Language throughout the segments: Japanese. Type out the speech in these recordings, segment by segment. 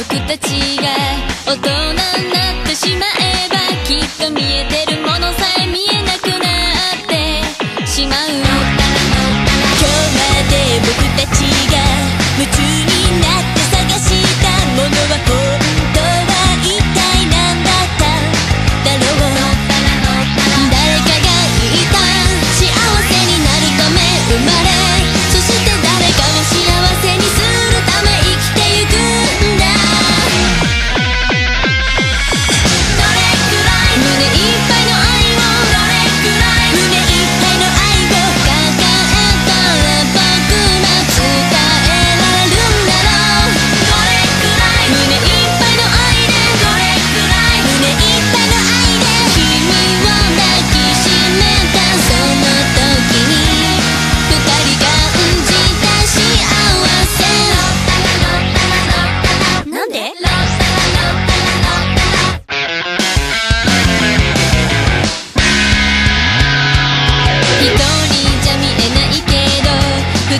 僕たちが大人になってしまえばきっと見えてるもの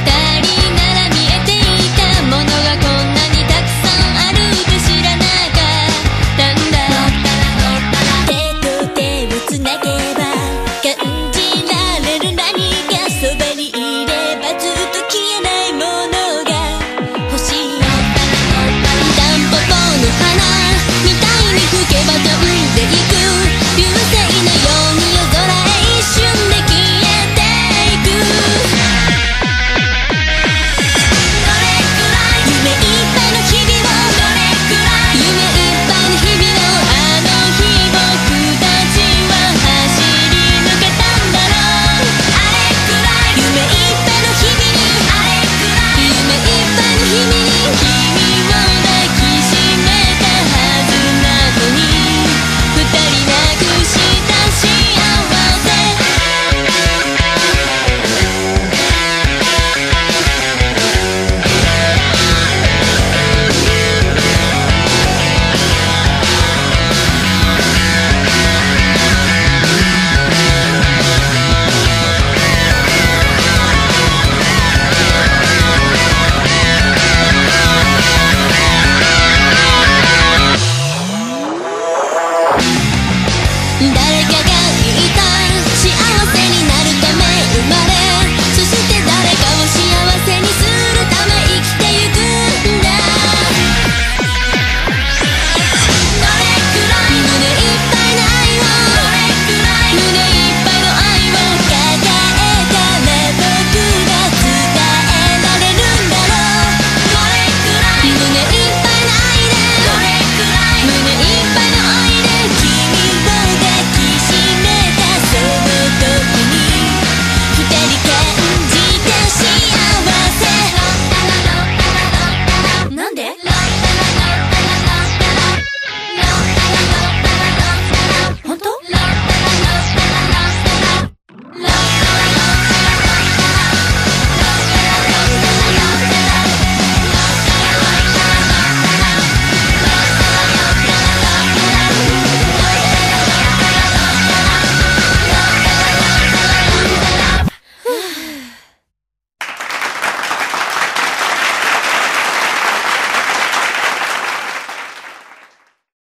二人